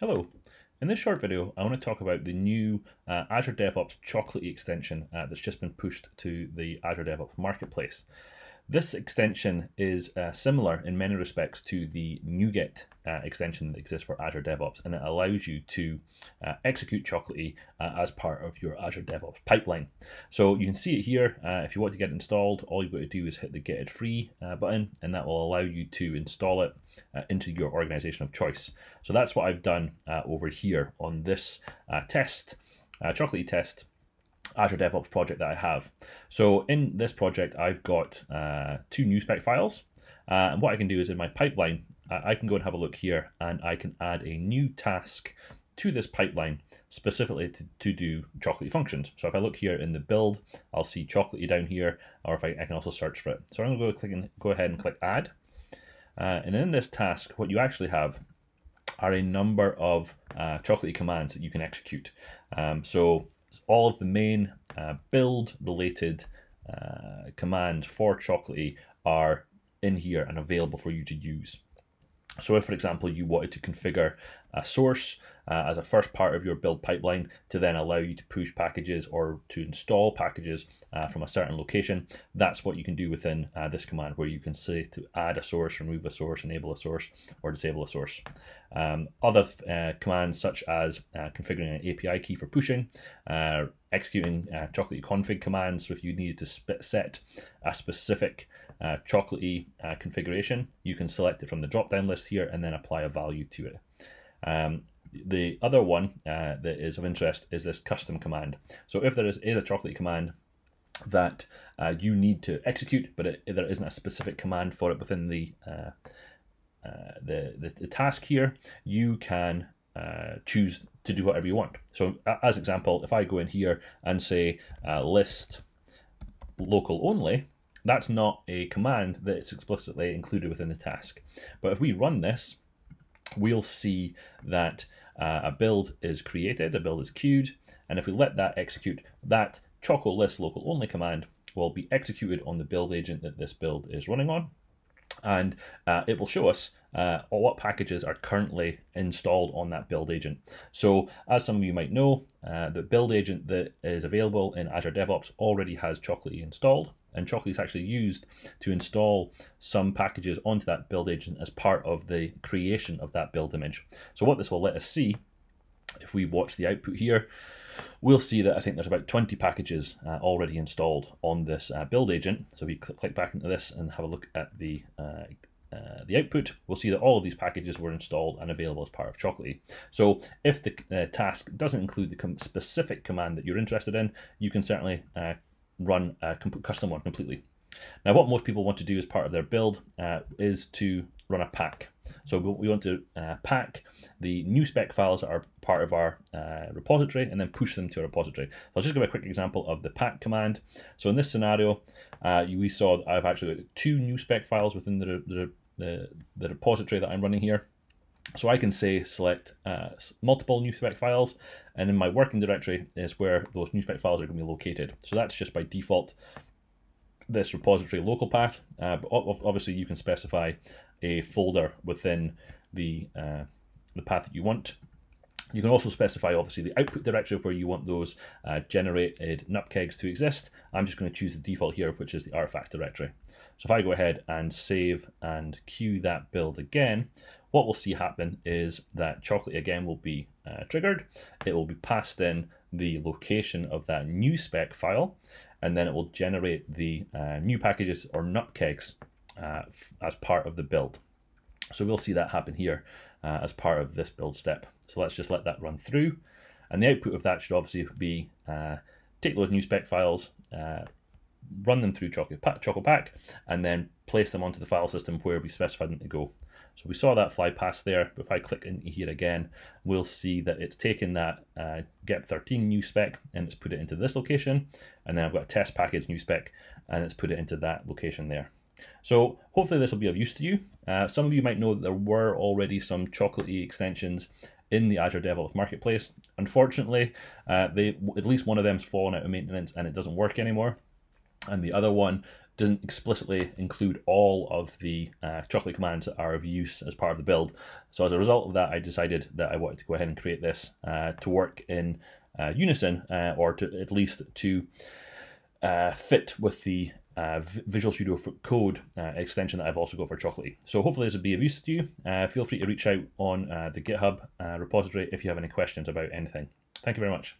Hello. In this short video, I want to talk about the new uh, Azure DevOps Chocolatey extension uh, that's just been pushed to the Azure DevOps Marketplace. This extension is uh, similar in many respects to the NuGet uh, extension that exists for Azure DevOps, and it allows you to uh, execute Chocolatey uh, as part of your Azure DevOps pipeline. So you can see it here. Uh, if you want to get it installed, all you've got to do is hit the Get It Free uh, button, and that will allow you to install it into your organization of choice. So that's what I've done over here on this test, Chocolatey test Azure DevOps project that I have. So in this project, I've got uh, two nuspec files. Uh, and what I can do is in my pipeline, I can go and have a look here and I can add a new task to this pipeline specifically to, to do chocolatey functions. So if I look here in the build, I'll see chocolatey down here, or if I, I can also search for it. So I'm gonna go, click and, go ahead and click add. Uh, and in this task, what you actually have are a number of uh, chocolatey commands that you can execute. Um, so all of the main uh, build related uh, commands for Chocolatey are in here and available for you to use. So if, for example, you wanted to configure a source uh, as a first part of your build pipeline to then allow you to push packages or to install packages uh, from a certain location, that's what you can do within uh, this command where you can say to add a source, remove a source, enable a source, or disable a source. Um, other uh, commands such as uh, configuring an API key for pushing, uh, executing chocolate config commands, so if you needed to set a specific uh, chocolatey uh, configuration, you can select it from the drop-down list here and then apply a value to it. Um, the other one uh, that is of interest is this custom command. So if there is, is a chocolatey command that uh, you need to execute, but it, there isn't a specific command for it within the, uh, uh, the, the, the, task here, you can choose to do whatever you want. So as example, if I go in here and say list local only, that's not a command that's explicitly included within the task. But if we run this, we'll see that uh, a build is created, a build is queued, and if we let that execute, that choco list local only command will be executed on the build agent that this build is running on, and uh, it will show us uh, what packages are currently installed on that build agent. So as some of you might know, uh, the build agent that is available in Azure DevOps already has Chocolatey installed and Chocolatey is actually used to install some packages onto that build agent as part of the creation of that build image. So what this will let us see, if we watch the output here, we'll see that I think there's about 20 packages uh, already installed on this uh, build agent. So if we cl click back into this and have a look at the uh, uh, the output, we'll see that all of these packages were installed and available as part of Chocolatey. So if the uh, task doesn't include the com specific command that you're interested in, you can certainly uh, run a custom one completely. Now, what most people want to do as part of their build uh, is to run a pack. So we want to uh, pack the nuspec files that are part of our uh, repository and then push them to a repository. So I'll just give a quick example of the pack command. So in this scenario, uh, we saw I've actually got two nuspec files within the, the, the, the repository that I'm running here. So I can say select uh, multiple nuspec files, and in my working directory is where those nuspec files are going to be located. So that's just by default this repository local path, uh, but obviously you can specify a folder within the, uh, the path that you want. You can also specify obviously the output directory where you want those uh, generated nupkgs to exist. I'm just going to choose the default here, which is the artifact directory. So if I go ahead and save and queue that build again, what we'll see happen is that Chocolatey again will be uh, triggered. It will be passed in the location of that nuspec file, and then it will generate the uh, new packages or nupkgs uh, as part of the build. So we'll see that happen here uh, as part of this build step. So let's just let that run through. And the output of that should obviously be uh, take those nuspec files, uh, run them through Choco Pack, and then place them onto the file system where we specified them to go. So we saw that fly past there. but If I click in here again, we'll see that it's taken that uh, GEP13 nuspec and it's put it into this location. And then I've got a test package nuspec and it's put it into that location there. So hopefully this will be of use to you. Uh, some of you might know that there were already some chocolatey extensions in the Azure DevOps Marketplace. Unfortunately, uh, they at least one of them's fallen out of maintenance and it doesn't work anymore. And the other one doesn't explicitly include all of the uh, Chocolatey commands that are of use as part of the build. So as a result of that, I decided that I wanted to go ahead and create this uh, to work in uh, unison, uh, or to at least to uh, fit with the uh, Visual Studio Code uh, extension that I've also got for Chocolatey. So hopefully this will be of use to you. Uh, feel free to reach out on uh, the GitHub uh, repository if you have any questions about anything. Thank you very much.